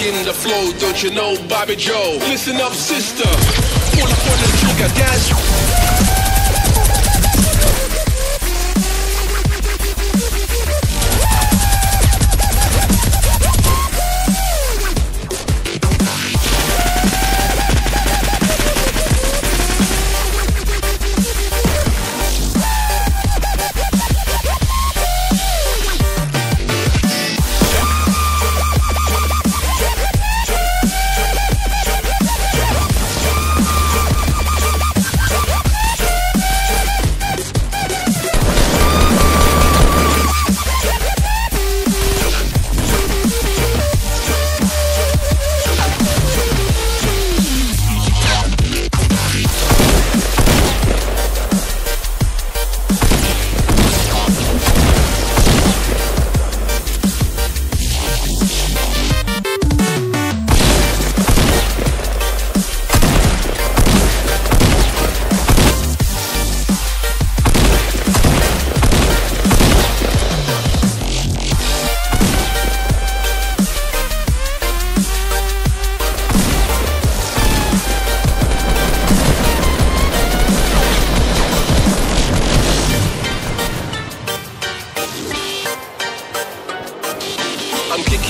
In the flow, don't you know, Bobby Joe? Listen up, sister. Pull up on the trigger, dance.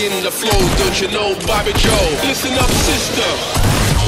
In the flow, don't you know, Bobby Joe? Listen up, sister.